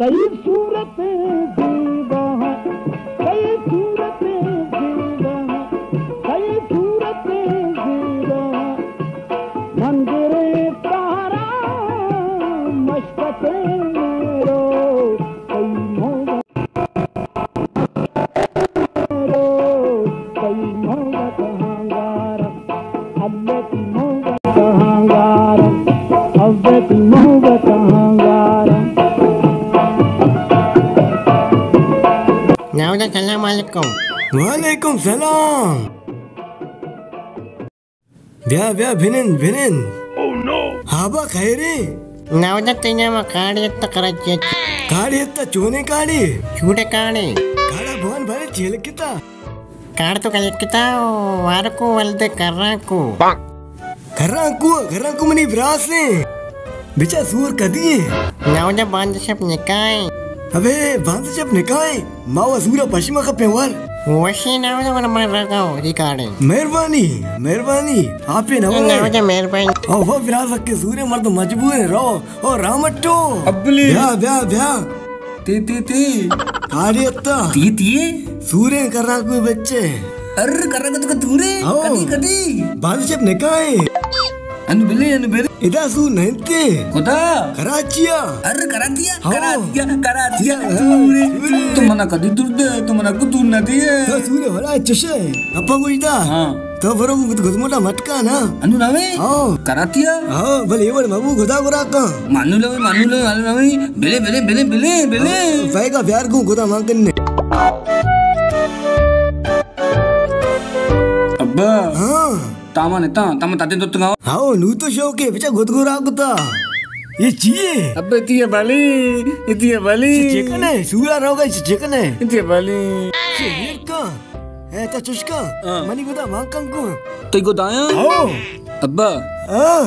कई सूरत सूरत कई सूरत मंदिर तारा आपका हूँ वालेकुम सलाम। व्या व्या भिनन भिनन। oh, हाबा खैरे। नवदा मा यत्त यत्त चोने काडी काडी काडा भवन भरे काड तो वार को कररा को कररा को कररा को मनी ब्रास ने बिचा सूर कदी नवदा बाँध सब निकाय अबे बाँध जब निकाय मावा सूरा पश्चिमा का पेवार Washi nauda wana maragao recording. मेहरबानी मेहरबानी। आपे नवा Nauda मेहरबानी. ओ वो विराज के सूर्य मर्द मजबूर है रो ओ रामट्टो। अब्बली। ब्या ब्या ब्या ती ती ती। काड़ी अत्ता ती। तीये सूर्य कर रहा कोई बच्चे। अर्र कर रहा तो तूरे आओ। कदी कदी। बाँध जब निकाय अर्र करा दिया आओ। करा दिया करा दिया दिया, तूरे तूरे। तुम मना कदी दूर दे तुम मना को दूर न दिए तो हाँ तो बरो गुदमोटा मटका ना अनु नवे आओ करा दिया हाँ भले ये बड़े मबू खुदा को मानू लवे मानू लवे मानू लवे बिले बिले बिले बिले बिले भाई का प्यार को खुदा मांगन ने अब्बा हाँ तामा ने ता तामा ताते तो तुंगा हाँ नू तो शौक है बेचा गुद गुरा कुत्ता ये चाहिए अब्बे तिये बाली इतिये बाली चिकन है सूरा रहोगा इसे चिकन है इतिये बाली ये का है ता चुस्का हाँ। मनी खुदा मांगन को तो को दाया आओ अब्बा हाँ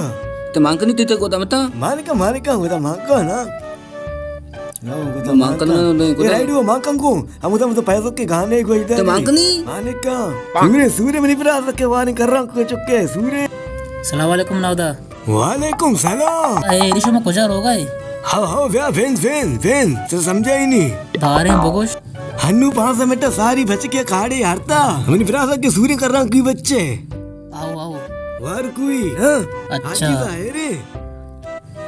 ते मांगनी ते को दामता माने का माने का खुदा मांगन ना ना खुदा मांगन ना, ये राइड वो मांगन को हम उधर मतलब पैसों के गाने को इधर ते माने का सूर्य सूर्य मनी रख के वाने कर रहा हूँ चुके सूर्य सलामकुम नावदा वालेकुम सलाम ए में हाँ हाँ व्या तो समझा ही नहीं बगोश हन्नू पाँच सौ सारी बच के काड़े हारता हमने फिर के सूर्य कर रहा हूँ की बच्चे आओ आओ वार कोई हाँ अच्छा। है रे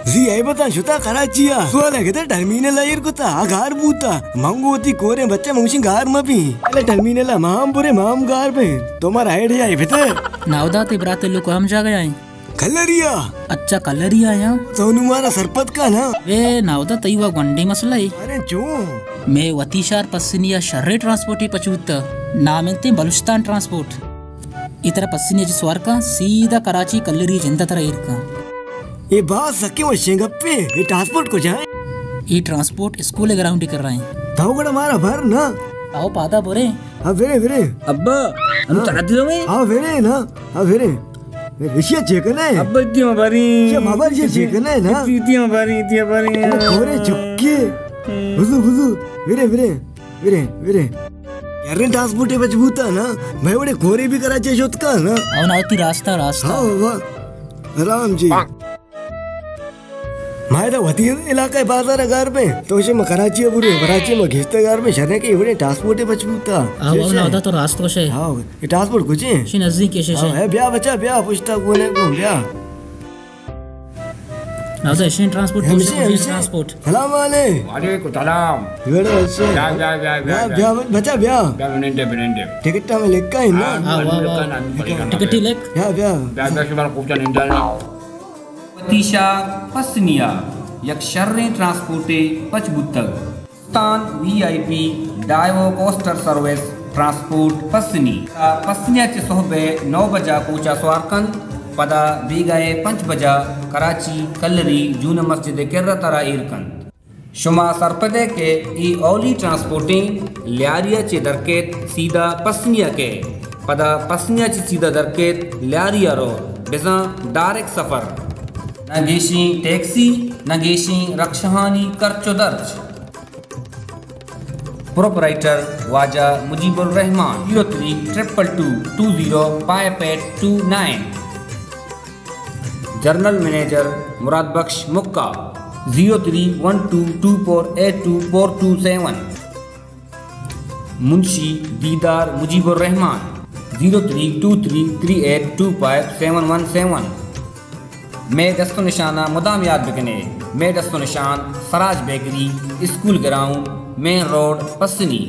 जी आई बता शुता कराचिया सुवाल कहते टर्मिनल आयर को ता आगार बूता मांगो होती कोरे बच्चे मुंशी गार में भी अरे टर्मिनल माम बुरे माम गार पे तुम्हारा आइडिया है बेटे नावदा ते बरात लोग हम जा गए हैं कलरिया अच्छा कलर ही आया सोनू मारा सरपत का ना वे नावदा तई हुआ गंडे मसला है अरे जो मैं वतीशार पस्सिनिया शर्रे ट्रांसपोर्ट पचूता नामिलते बलुचिस्तान ट्रांसपोर्ट इतर पस्सिनिया जिसवार का सीधा कराची कल्लरी ज़िंदा तरह इर ये बात सके वो शेंगप्पे ये ट्रांसपोर्ट को जाए। ये ट्रांसपोर्ट स्कूल ग्राउंड कर रहे हैं। धावगढ़ हमारा भर ना। आओ पादा बोरे। हाँ वेरे वेरे। अब्बा अनु तारा दिलो में हाँ वेरे ना। हाँ वेरे। विषय चेकन है। अब्बा इतिये मबारी ये माबार ये चेकन है ना। इतिये मबारी इतिये मबारी कोरे चुक्के। बुजु बुजु वेरे वेरे। वेरे वेरे। यार ट्रांसपोर्ट है बचबूता ना। मैं बड़े कोरे भी करा चाहिए का ना। आओ नावती रास्ता रास्ता। हाँ वाह। राम जी। मैं तो वती इलाका है बाज़ार घर पे तो उसे मैं कराची बुरे कराची में घिसते घर में शरने के इवड़े ट्रांसपोर्ट है बचबूता आओ आओ नावदा तो रास्ता से। हाँ ये ट्रांसपोर्ट कुछ है? शी नज़दीक है हाँ, है ब्याह बच्चा ब्याह पूछता कोने को ब्याह? नावदा एशियन ट्रांसपोर्ट हमसे टूरिज़्म हमसे ट्रांसपोर्ट सलाम वाले वालेकुम सलाम। वेड़े बच्चे। ब्याह ब्याह ब्याह ब्याह ब्याह ब्याह। बच्चा ब्याह। ब्याह बेनेंडे बेनेंडे। टिकट में लिखा है ना? आओ आओ टिकट ही लेक ब्याह ब्याह। ब्याह ब्याह के बारे कुछ नहीं जाना। वतीशा पसनिया यक्षर्रे ट्रांसपोर्टे पचबुत्तग स्थान VIP Daewoo coaster service transport Pasni. पसनिया चे सोहबे नौ बजा कोचा स्वारकंद, पदा बीगाए पंच बजा कराची कल्लरी जून मस्जिद किर्र तरा इरकंद शुमा सरपदे के ई औली ट्रांसपोर्टिंग लियारिया चे दरकेत सीधा पसनिया के। पदा पसनिया चे सीधा दरकेत लियारिया रोड, बिजा डायरेक्ट सफ़र। नगेशी टैक्सी नगेशी रक्षहानी करचो दर्ज प्रोपराइटर वाजा Mujibur Rahman zero three triple two two zero five eight two nine. General manager Murad Bakhsh मुक्का, zero three, one two two four eight two, four two seven. Munshi Didar Mujibur Rahman, zero three, two three three eight, two five, seven one seven. मे दस्तो निशाना मुदाम याद बिकने। मे दस्तो निशान Faraz bakery school ground main road Pasni.